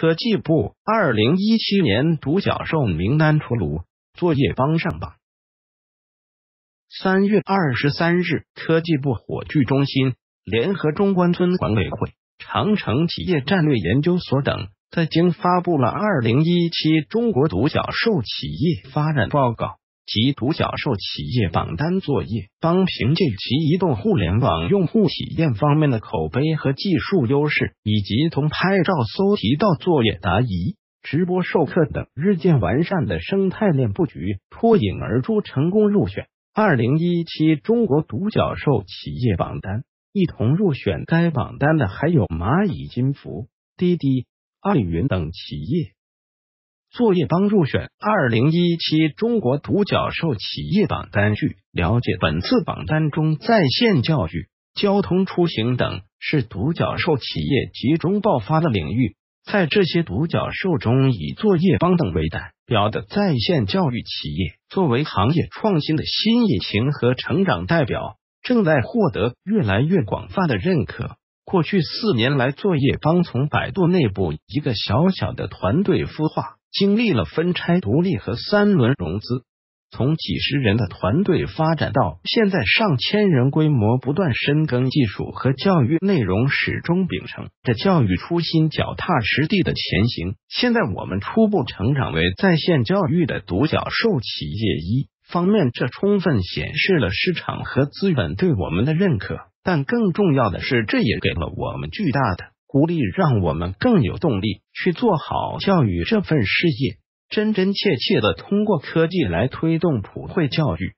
科技部二零一七年独角兽名单出炉，作业帮上榜。三月二十三日，科技部火炬中心联合中关村管委会、长城企业战略研究所等，在京发布了二零一七中国独角兽企业发展报告。及独角兽企业榜单作业帮凭借其移动互联网用户体验方面的口碑和技术优势，以及从拍照搜题到作业答疑、直播授课等日渐完善的生态链布局，脱颖而出，成功入选二零一七中国独角兽企业榜单。一同入选该榜单的还有蚂蚁金服、滴滴、爱云等企业。作业帮入选二零一七中国独角兽企业榜单。据了解，本次榜单中，在线教育、交通出行等是独角兽企业集中爆发的领域。在这些独角兽中，以作业帮等为代表的在线教育企业，作为行业创新的新引擎和成长代表，正在获得越来越广泛的认可。过去四年来，作业帮从百度内部一个小小的团队孵化。经历了分拆独立和三轮融资，从几十人的团队发展到现在上千人规模，不断深耕技术和教育内容，始终秉承着教育初心，脚踏实地的前行。现在我们初步成长为在线教育的独角兽企业。一方面，这充分显示了市场和资本对我们的认可，但更重要的是，这也给了我们巨大的。鼓励让我们更有动力去做好教育这份事业，真真切切的通过科技来推动普惠教育，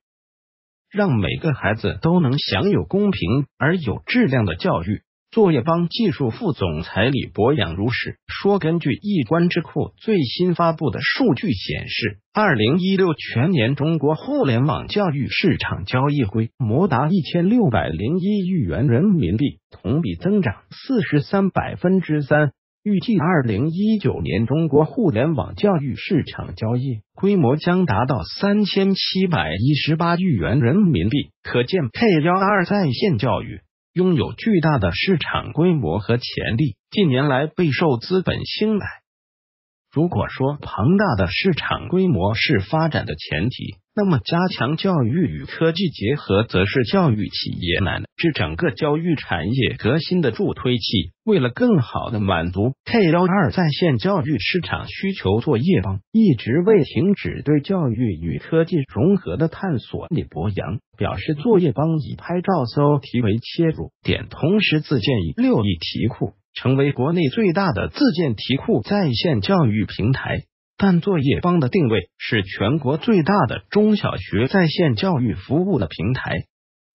让每个孩子都能享有公平而有质量的教育。作业帮技术副总裁李博洋如是说：“根据易观智库最新发布的数据显示，二零一六全年中国互联网教育市场交易规模达一千六百零一亿元人民币，同比增长四十三百分之三。预计二零一九年中国互联网教育市场交易规模将达到三千七百一十八亿元人民币。可见，K 幺二在线教育。”拥有巨大的市场规模和潜力，近年来备受资本青睐。如果说庞大的市场规模是发展的前提，那么加强教育与科技结合，则是教育企业乃至整个教育产业革新的助推器。为了更好的满足 K 幺二在线教育市场需求，作业帮一直未停止对教育与科技融合的探索。李博洋表示，作业帮以拍照搜题为切入点，同时自建以六亿题库。成为国内最大的自建题库在线教育平台，但作业帮的定位是全国最大的中小学在线教育服务的平台。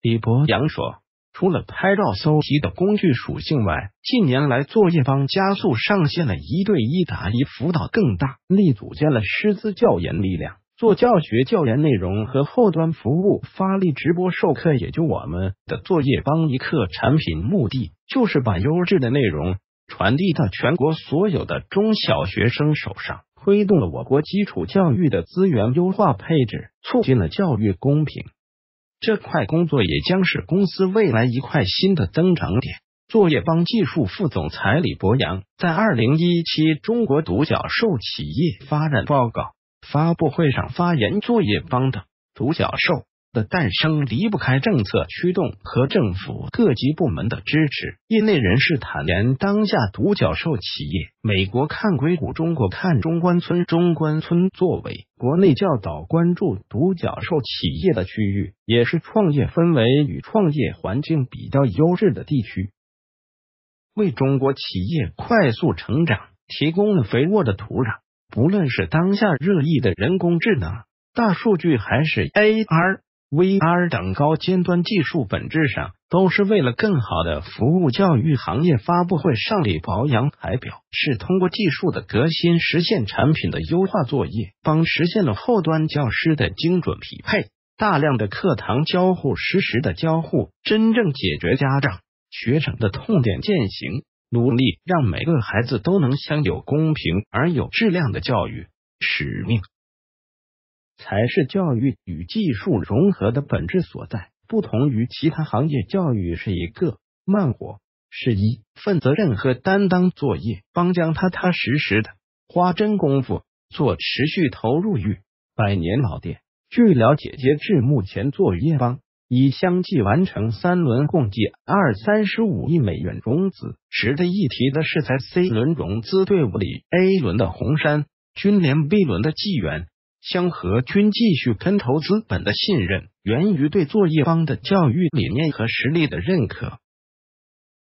李博洋说，除了拍照搜题的工具属性外，近年来作业帮加速上线了一对一答疑辅导，更大力组建了师资教研力量。做教学教研内容和后端服务，发力直播授课，也就我们的作业帮一课产品目的，就是把优质的内容传递到全国所有的中小学生手上，推动了我国基础教育的资源优化配置，促进了教育公平。这块工作也将是公司未来一块新的增长点。作业帮技术副总裁李博洋在二零一七中国独角兽企业发展报告。发布会上发言，作业帮的独角兽的诞生离不开政策驱动和政府各级部门的支持。业内人士坦言，当下独角兽企业，美国看硅谷，中国看中关村。中关村作为国内较早关注独角兽企业的区域，也是创业氛围与创业环境比较优质的地区，为中国企业快速成长提供了肥沃的土壤。不论是当下热议的人工智能、大数据，还是 AR、VR 等高尖端技术，本质上都是为了更好的服务教育行业。发布会上，李保阳还表示，通过技术的革新，实现产品的优化作业，帮实现了后端教师的精准匹配，大量的课堂交互实时的交互，真正解决家长、学生的痛点践行。努力让每个孩子都能享有公平而有质量的教育使命，才是教育与技术融合的本质所在。不同于其他行业，教育是一个慢活、是一份责任和担当。作业帮将踏踏实实的花真功夫做，持续投入于百年老店。据了解，截至目前，作业帮已相继完成三轮，共计二三十五亿美元融资。值得一提的是，在 C 轮融资队伍里，A 轮的红杉、军联，B 轮的纪元、香河均继续喷投资本的信任，源于对作业帮的教育理念和实力的认可。